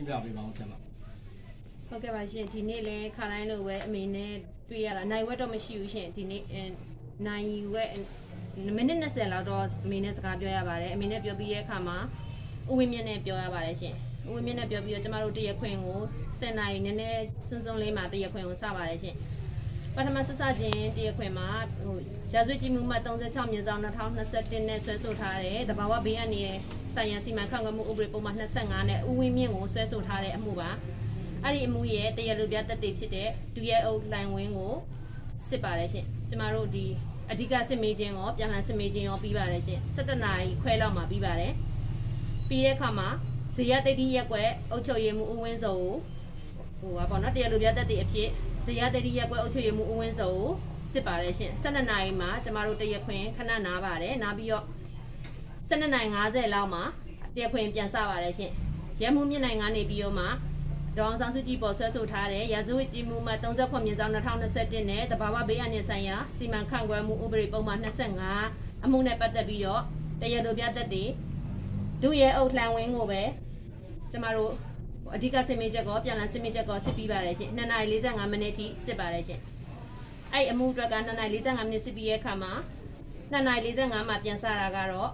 ရှင်းပြပေးပါအောင်ဆရာမဟုတ်ကဲ့ပါရှင်ဒီနေ့လဲခါတိုင်းလိုပဲအမေနဲ့တွေ့ရတာနိုင်ဝက်တော့မရှိဘူးရှင်ဒီနေ့အဲနိုင်ဝက်မိနစ်20လောက်တော့အမေနဲ့စကားပြောရပါတယ်အမေနဲ့ပြောပြီးရဲ့အခါမှာဦးဝင်းမြင့်နဲ့ပြောရပါတယ်ရှင်ဦးဝင်းမြင့်နဲ့ပြောပြီးတော့ကျမတို့တရက်ခွင်ကို7နာရီနည်းနည်းစွန်းစွန်းလေးမှာတရက်ခွင်ကိုစပါတယ်ရှင် ပထမဆက်စချင်းတရက်ခွင်မှာဟိုရာဇဝတ်ကြီးမှုမှ36မြင်းဆောင်2021နဲ့ဆွဲဆိုထားတဲ့တဘာဝဘေးအန္တရာယ်ဆိုင်ရာစီမံခန့်ခွဲမှုဥပဒေပုံမှန်25နဲ့ဦးဝင်းမြင့်ကိုဆွဲဆိုထားတဲ့အမှုပါအဲ့ဒီအမှုရဲ့တရားလိုပြတက်တည်ဖြစ်တဲ့ဒူရဲအုပ်လိုင်ဝင်းကိုစစ်ပါတယ်ရှင်ကျမတို့ဒီအဓိကစစ်မေးခြင်းရောပြန်လှန်စစ်မေးခြင်းရောပြီးပါတယ်ရှင်17နာရီခွဲလောက်မှာပြီးပါတယ်ပြီးတဲ့အခါမှာဇေယတိတ်တိရက်ွက်အုတ်ချုပ်ရည်မှုဦးဝင်းစောကိုဟိုပါပေါ့နော်တရားလိုပြတက်တည်အဖြစ် ဇေယတိတ်တိရက်ွက်အုတ်ချုပ်ရည်မှုဦးဝင်းစောကိုစစ်ပါတယ်ရှင်12နာရီမှာကျမတို့တရက်ခွင်ခဏနားပါတယ်နားပြီးတော့12နာရီ50လောက်မှာတရက်ခွင်ပြန်စပါတယ်ရှင်ရဲမှုမြင့်နိုင်ကနေပြီးတော့မှဒေါအောင်ဆန်းစုကြည်ပေါ်ဆွဲဆိုထားတဲ့ရာဇဝတ်ကြီးမှုမှ30မြင်းဆောင်2021နဲ့တဘာဝဘေးအန္တရာယ်ဆိုင်ရာစီမံခန့်ခွဲမှုဥပဒေပုံမှန်25အမှုနဲ့ပတ်သက်ပြီးတော့တရားလိုပြသက်တည်ဒုရဲအုပ်လှန်ဝင်းကိုပဲကျမတို့ အဓိကစစ်မေးချက်ကောပြန်လည်စစ်မေးချက်ကောစစ်ပြီးပါတယ်ရှင်2နာရီ45မိနစ်ထိစစ်ပါတယ်ရှင်အဲ့အမှုအတွက်က2နာရီ45မိနစ်စစ်ပြီးရဲ့အခါမှာ2နာရီ45မှာပြန်စတာကတော့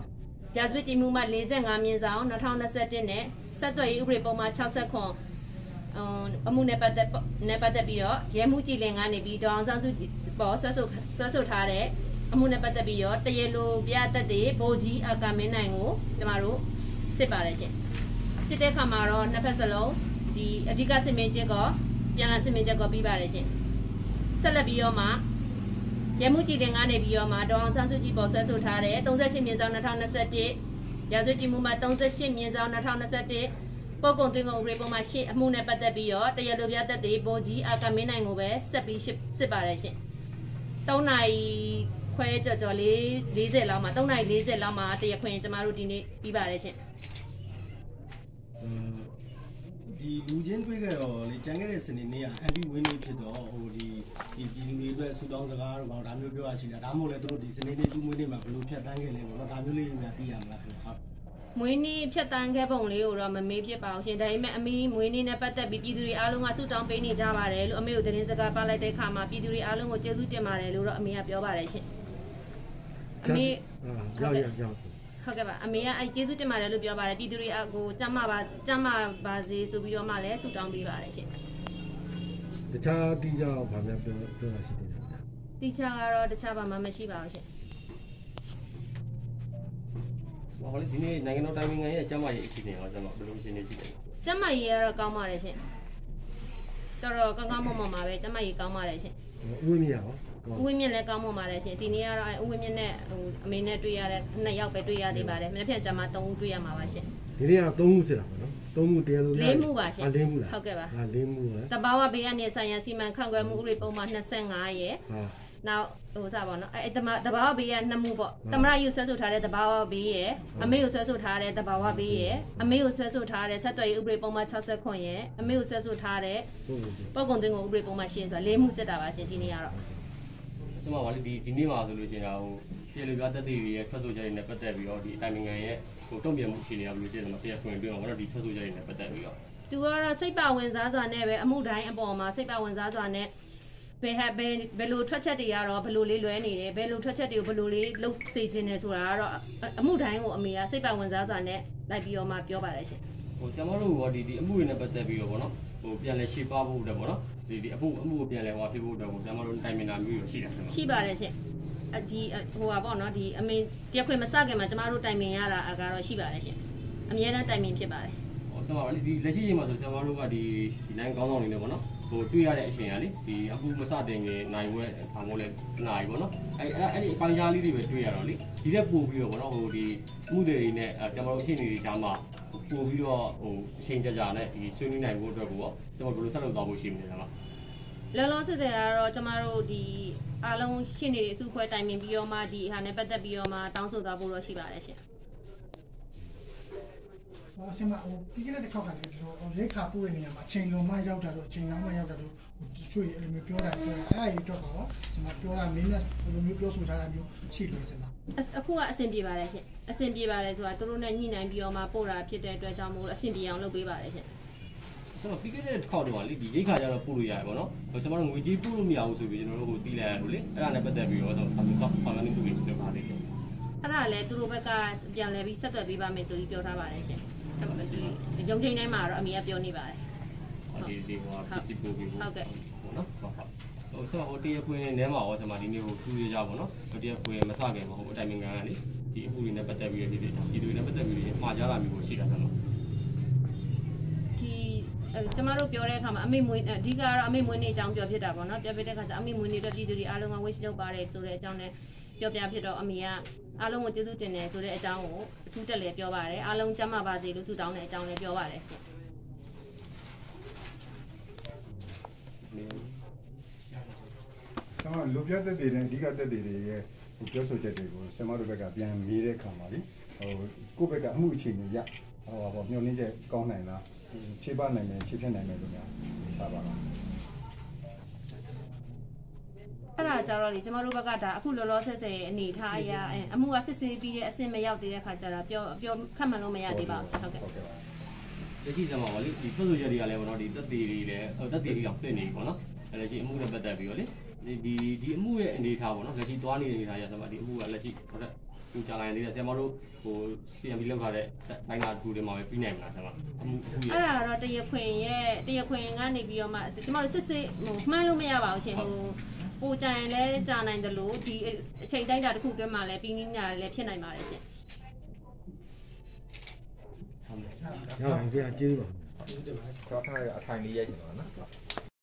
ရာဇဝတ်ကြီးမှုမှ45မြင်းဆောင်2021နဲ့ဆက်သွယ်ရေးဥပဒေပုံမှန်60ခွန်အမှုနဲ့ပတ်သက်နဲ့ပတ်သက်ပြီးတော့ရဲမှုကြည်လင်ကနေပြီးဒေါအောင်ဆန်းစုပေါ်ဆွဲဆိုဆွဲဆိုထားတဲ့အမှုနဲ့ပတ်သက်ပြီးတော့တရေလိုပြသက်တဲ့ဗိုလ်ကြီးအကမင်းနိုင်ကိုကျမတို့စစ်ပါတယ်ရှင် စစ်တဲ့ခါမှာတော့နှစ်ဖက်စလုံးဒီအဓိကစစ်မင်းချက်ကောပြန်လာစစ်မင်းချက်ကောပြီးပါတယ်ရှင်ဆက်လက်ပြီးတော့မှရဲမှုကြည်လင်ကနေပြီးတော့မှဒေါအောင်ဆန်းစုကြည်ပေါ်ဆွဲဆိုထားတဲ့38မြင်းဆောင်2021ရာဇဝတ်ကြီးမှုမှာ38မြင်းဆောင်2021ပုတ်ကုံသွင်းကုန်ဥပဒေပုံမှန်ရှင်းအမှုနဲ့ပတ်သက်ပြီးတော့တရားလိုပြသက်သေဘောကြီးအာကမင်းနိုင်ကိုပဲဆက်ပြီးစစ်ပါတယ်ရှင်၃နိုင်ခွဲကြော်ကြော်လေး40လောက်မှာ3နိုင်40လောက်မှာတရားခွင်ကျမတို့ဒီနေ့ပြီးပါတယ်ရှင် ဒီလူချင်းတွေ့ခဲ့တော့လေကြံခဲ့တဲ့စနေနေ့ကအန်တီဝင်းနေဖြစ်တော့ဟိုဒီဒီပြည်လူတွေအတွက်ဆူတောင်းစကားတော့ဘာဒါမျိုးပြောရရှိတာဒါမှမဟုတ်လေသူတို့ဒီစနေနေ့သူ့မွေးနေ့မှာဘယ်လိုဖြတ်တန်းခဲ့လဲပေါ့နော်ဒါမျိုးလေးများသိရမလားခင်ဗျဟုတ်မွေးနေ့ဖြတ်တန်းခဲ့ပုံလေးကိုတော့မမေးဖြစ်ပါဘူးရှင်ဒါပေမဲ့အမေမွေးနေ့နဲ့ပတ်သက်ပြီးပြည်သူတွေအားလုံးကဆုတောင်းပေးနေကြပါတယ်လို့အမေကိုသတင်းစကားပါလိုက်တဲ့အခါမှာပြည်သူတွေအားလုံးကိုကျေးဇူးတင်ပါတယ်လို့တော့အမေကပြောပါတယ်ရှင်အမေရောက်ရောက်ရောက် ဟုတ်ကဲ့ပါအမေကအဲကျေးဇူးတင်ပါတယ်လို့ပြောပါတယ်ပြည်သူတွေအကိုကျမ်းမာပါကျမ်းမာပါစေဆိုပြီးတော့မှလည်းဆုတောင်းပေးပါတယ်ရှင်တခြားတီးကြအောင်ဗာများပြောပြောတာရှိသေးတယ်တိချာကတော့တခြားဘာမှမရှိပါဘူးရှင်ဟောလေဒီနေ့နိုင်ငံတော်တိုင်းနိုင်ငံရဲ့အကြမ်းဖက်ရေးအခြေအနေရောကျွန်တော်ဘယ်လိုအခြေအနေရှိလဲကျမ်းမာရေးကတော့ကောင်းပါတယ်ရှင်တော်တော်ကောင်းကောင်းမွန်မွန်ပါပဲကျမ်းမာရေးကောင်းပါတယ်ရှင်ဥဝင်းမြရောကော င်းဦးဝင်းမြင့်လည်းကောင်းမွန်ပါတယ်ရှင်ဒီနေ့ကတော့အဲဦးဝင်းမြင့်နဲ့ဟိုအမေနဲ့တွေ့ရတဲ့နှစ်ယောက်ပဲတွေ့ရသေးပါတယ်မနေ့ပြန်ကျမ3ဦးတွေ့ရမှာပါရှင်ဒီနေ့က3ခုစစ်တာပေါ့နော်3ခုတရားလို့လေးမှုပါရှင်အာ၄မှုလားဟုတ်ကဲ့ပါအာ၄မှုပဲတဘာဝဘေးကနေဆိုင်ရာစီမံခန့်ခွဲမှုဥပဒေပုံမှန်25ရဲ့ဟာနောက်ဟိုစားပါတော့အဲတမတဘာဝဘေးကနှစ်မှုပေါ့တမရယူဆွဲဆိုထားတဲ့တဘာဝဘေးရဲ့အမေကိုဆွဲဆိုထားတဲ့တဘာဝဘေးရဲ့အမေကိုဆွဲဆိုထားတဲ့ဆက်သွယ်ရေးဥပဒေပုံမှန်60ခွန်ရဲ့အမေကိုဆွဲဆိုထားတဲ့ဟုတ်ဟုတ်ပုတ်ကုန်တင်ကုန်ဥပဒေပုံမှန်ရှင်းဆိုတာလေးမှုစစ်တာပါရှင်ဒီနေ့ကတော့ ဆမပါလေဒီဒီနေ့မှာဆိုလို့ရှိရင်ဟိုပြည်လူပြတက်သေးတွေရဲ့ထွက်ဆိုချက်တွေနဲ့ပတ်သက်ပြီးတော့ဒီအတိုင်းနိုင်ငံရဲ့ဟိုတုံ့ပြန်မှုအခြေအနေကဘယ်လိုရှိလဲမတရားခွင့်တွင်းအောင်တော့ဒီထွက်ဆိုချက်တွေနဲ့ပတ်သက်ပြီးတော့သူကတော့စိတ်ပါဝင်စားစွာနဲ့ပဲအမှုတိုင်းအပေါ်မှာစိတ်ပါဝင်စားစွာနဲ့ဘယ်ဟာဘယ်ဘယ်လိုထွက်ချက်တွေကတော့ဘယ်လိုလေးလွဲနေတယ်ဘယ်လိုထွက်ချက်တွေကိုဘယ်လိုလေးလုပ်စေချင်တယ်ဆိုတာကတော့အမှုတိုင်းကိုအမေကစိတ်ပါဝင်စားစွာနဲ့လိုက်ပြီးတော့မှပြောပါတယ်ရှင်ဟိုဆရာမတို့ရောဒီဒီအမှုတွေနဲ့ပတ်သက်ပြီးတော့ဗောနော် ဟိုပြန်လဲရှေ့ပါဖို့အတွက်ဗောနော်ဒီဒီအမှုအမှုကိုပြန်လဲဟိုဖြစ်ဖို့အတွက်ကိုဆရာမတို့တိုင်မင်တာမျိုးရှိတယ်ဆရာမရှိပါတယ်ရှင်အဒီဟိုပါပေါ့နော်ဒီအမေတရားခွင်မစခင်မှာကျမတို့တိုင်ပင်ရတာကတော့ရှိပါတယ်ရှင်အများအားတိုင်ပင်ဖြစ်ပါတယ်ဟိုဆရာမလေးဒီလက်ရှိချိန်မှာဆိုဆရာမတို့ကဒီဒီနိုင်ကောင်းဆောင်နေတယ်ဗောနော်ဟိုတွေ့ရတဲ့အချိန်ကလေဒီအမှုမစတင်ခင်နိုင်ဝဲထောင်မို့လဲနိုင်ဗောနော်အဲအဲ့ဒီအပိုင်းကြားလေးတွေပဲတွေ့ရတော့လေဒီတက်ပို့ပြီးတော့ဗောနော်ဟိုဒီမှုတွေနဲ့ဆရာမတို့အချိန်တွေကြားမှာ ပို့ပြီးတော့ဟိုအချိန်ကြာကြာနဲ့ဒီဆွေးနွေးနိုင်ဖို့အတွက်ကိုရောဆရာမဘယ်လိုဆက်လုပ်သွားဖို့ရှိမလဲဆရာမလောလောဆယ်ဆယ်ကတော့ကျမတို့ဒီအားလုံးရှင်းနေတဲ့အစုအဖွဲ့တိုင်ပင်ပြီးတော့မှဒီဟာနဲ့ပတ်သက်ပြီးတော့မှတောင်းဆိုသွားဖို့တော့ရှိပါတယ်ရှင် ဟောဆင်မဟိုပြီးခဲ့တဲ့တစ်ခေါက်ကလည်းကျွန်တော်လက်ခါပို့တဲ့နေရာမှာချိန်လုံးမရောက်တာတော့ချိန်လုံးမရောက်တာတော့ကျွေးအဲ့လိုမျိုးပြောတာပြောအဲ့အဲ့ဒီတော့ကောဆင်မပြောတာမင်းနဲ့ဘယ်လိုမျိုးပြောဆိုထားတာမျိုးရှိတယ်ဆင်မအခုကအဆင်ပြေပါတယ်ရှင်အဆင်ပြေပါတယ်ဆိုတာသူတို့နဲ့ညှိနှိုင်းပြီးတော့မှပို့တာဖြစ်တဲ့အတွက်ကြောင့်မို့လို့အဆင်ပြေအောင်လုပ်ပေးပါတယ်ရှင်ဆကျွန်တော်ပြီးခဲ့တဲ့တစ်ခေါက်တော့လေဒီရိတ်ခါကျတော့ပို့လို့ရတယ်ပေါ့နော်ကျွန်တော်တို့ငွေကြီးပို့လို့မရဘူးဆိုပြီးကျွန်တော်တို့ဟိုတီးလိုက်ရလို့လေအဲ့ဒါနဲ့ပတ်သက်ပြီးတော့တော့အမှုတော့ပါမန်တူပြီးလုပ်ပါလိမ့်မယ်အဲ့ဒါလည်းသူတို့ဘက်ကပြန်လဲပြီးဆက်သွယ်ပေးပါမယ်ဆိုပြီးပြောထားပါတယ်ရှင်ဒီ ရုံချိန်တိုင်းမှာတော့အမေကပြောနေပါတယ်ဒီဒီဟိုပစ္စည်းပို့ပြီးဟုတ်ကဲ့ပေါ့နော်ဟုတ်ဟုတ်ဟိုဆိုဟိုတရခွင်းထဲမှာရောကျွန်မဒီနေ့ဟိုထူးရကြပါတော့ဟိုတရခွင်းမစခင်မှာဟိုအတိုင်ပင်ခံကလေဒီအမှုတွေနဲ့ပတ်သက်ပြီးတော့ဒီဒီတွေနဲ့ပတ်သက်ပြီးတော့မှားကြတာမျိုးကိုရှိတာကျွန်တော်ဒီကျမတို့ပြောတဲ့အခါမှာအမေမွေးအဓိကတော့အမေမွေးနေအကြောင်းပြောဖြစ်တာပေါ့နော်ပြောပြတဲ့အခါကျအမေမွေးနေတဲ့ပြည်သူတွေအားလုံးက wish လုပ်ပါတယ်ဆိုတဲ့အကြောင်းနဲ့ပြောပြဖြစ်တော့အမေက အားလုံးကိုကျေးဇူးတင်တယ်ဆိုတဲ့အကြောင်းကိုအထူးတက်လည်းပြောပါတယ်အားလုံးကျမ်းမာပါစေလို့ဆုတောင်းတဲ့အကြောင်းလည်းပြောပါတယ်ရှင်ဆမလူပြတက်တွေနဲ့အဓိကတက်တွေတွေရဲ့ဟိုပြောဆိုချက်တွေကိုဆမတို့ဘက်ကပြန်မေးတဲ့အခါမှာလေဟိုကိုယ့်ဘက်ကအမှုအခြေအနေရဟောပေါ့ညှို့နှင်းချက်ကောင်းနိုင်လားခြေပနိုင်မယ်ခြေဖြတ်နိုင်မယ်လို့များရှားပါလား အဲ့ဒါကြတော့လေကျမတို့ဘက်ကဒါအခုလောလောဆယ်ဆယ်အနေထားအရာအမှုကစစ်ဆေးပြီးတဲ့အဆင့်မရောက်သေးတဲ့ခါကျတော့ပြောပြောခက်မှန်လို့မရသေးပါဘူးဟုတ်ကဲ့ဟုတ်ကဲ့ပါလက်ရှိစမှာပေါ့လေဒီထွက်ဆိုချက်တွေကလည်းပေါ့နော်ဒီတက်သေးတွေလည်းတက်သေးတွေအောင်စစ်နေပြီပေါ့နော်အဲ့လက်ရှိအမှုနဲ့ပတ်သက်ပြီးတော့လေဒီဒီဒီအမှုရဲ့အနေအထားပေါ့နော်လက်ရှိသွားနေတဲ့အနေအထားရစမှာဒီအမှုကလက်ရှိဟုတ်တယ်သူကြာလာနေသေးတယ်ဆရာမတို့ဟို CMB လောက်ထားတဲ့တိုင်းနာတူတွေမှာပဲပြီးနိုင်မလားဆရာမအမှုအမှုရအဲ့ဒါတော့တရခွင်ရဲ့တရခွင်ကနေပြီးတော့မှကျမတို့စစ်စစ်ဟိုမှန်းလို့မရပါဘူးရှင်ဟို ပူကြရင်လည်းကြာနိုင်တယ်လို့ဒီအချိန်တိုင်းတာတစ်ခုကမှလည်းပြီးနေတာလည်းဖြစ်နိုင်ပါတယ်ရှင်ရပါတယ်ဗျာကျေးဇူးပါကျွန်တော်ထားရအထိုင်လေးရိုက်ချင်ပါနော်